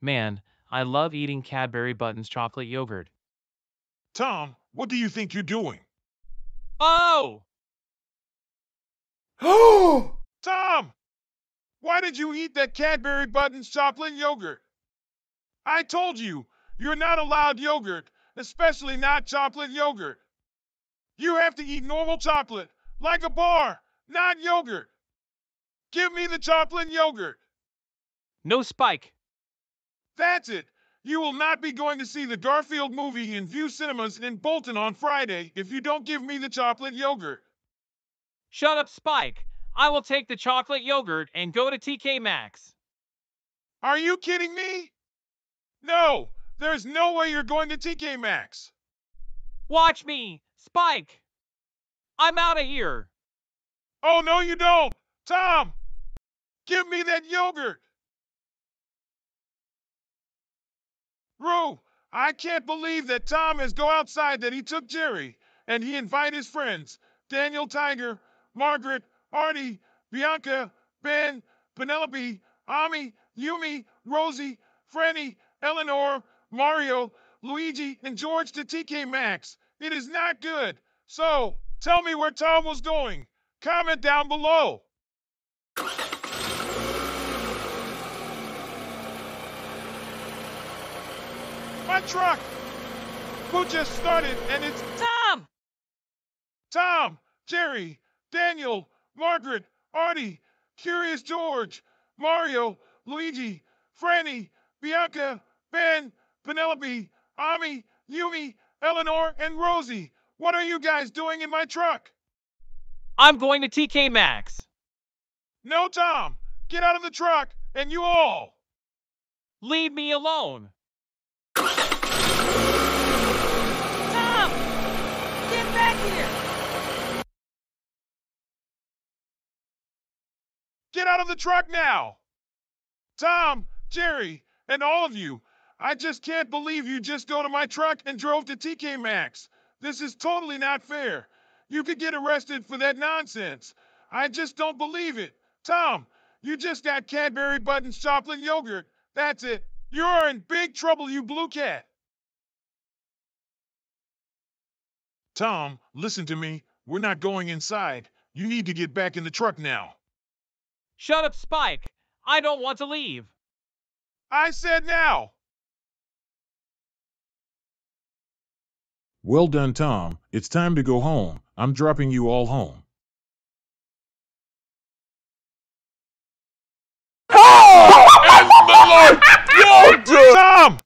Man, I love eating Cadbury Buttons chocolate yogurt. Tom, what do you think you're doing? Oh! Oh! Tom! Why did you eat that Cadbury Buttons chocolate yogurt? I told you, you're not allowed yogurt, especially not chocolate yogurt. You have to eat normal chocolate, like a bar, not yogurt. Give me the chocolate yogurt. No Spike. That's it. You will not be going to see the Garfield movie in Vue Cinemas in Bolton on Friday if you don't give me the chocolate yogurt. Shut up, Spike. I will take the chocolate yogurt and go to TK Maxx. Are you kidding me? No, there's no way you're going to TK Maxx. Watch me, Spike. I'm out of here. Oh, no, you don't. Tom, give me that yogurt. Rue, I can't believe that Tom has go outside that he took Jerry and he invite his friends, Daniel Tiger, Margaret, Artie, Bianca, Ben, Penelope, Ami, Yumi, Rosie, Franny, Eleanor, Mario, Luigi, and George to TK Maxx. It is not good. So, tell me where Tom was going. Comment down below. My truck! Who just started and it's Tom! Tom, Jerry, Daniel, Margaret, Artie, Curious George, Mario, Luigi, Franny, Bianca, Ben, Penelope, Ami, Yumi, Eleanor, and Rosie. What are you guys doing in my truck? I'm going to TK Maxx. No, Tom. Get out of the truck, and you all. Leave me alone. Tom! Get back Get out of the truck now! Tom, Jerry, and all of you, I just can't believe you just go to my truck and drove to TK Maxx. This is totally not fair. You could get arrested for that nonsense. I just don't believe it. Tom, you just got Cadbury Buttons chocolate yogurt. That's it. You're in big trouble, you blue cat. Tom, listen to me. We're not going inside. You need to get back in the truck now. Shut up, Spike. I don't want to leave. I said now. Well done, Tom. It's time to go home. I'm dropping you all home. Oh! Tom!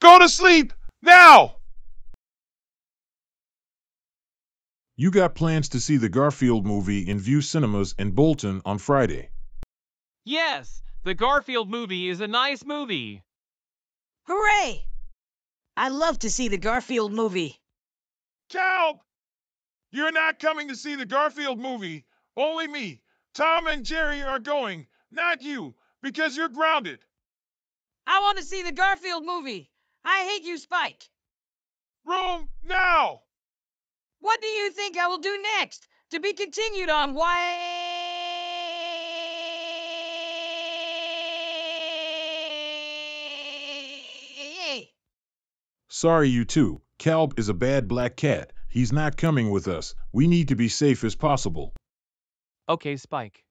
Go to sleep now! You got plans to see the Garfield movie in Vue Cinemas in Bolton on Friday. Yes, the Garfield movie is a nice movie. Hooray! I love to see the Garfield movie. Cal! You're not coming to see the Garfield movie. Only me. Tom and Jerry are going, not you, because you're grounded. I want to see the Garfield movie. I hate you, Spike. Room now! What do you think I will do next? To be continued on why? Sorry, you two. Calb is a bad black cat. He's not coming with us. We need to be safe as possible. Okay, Spike.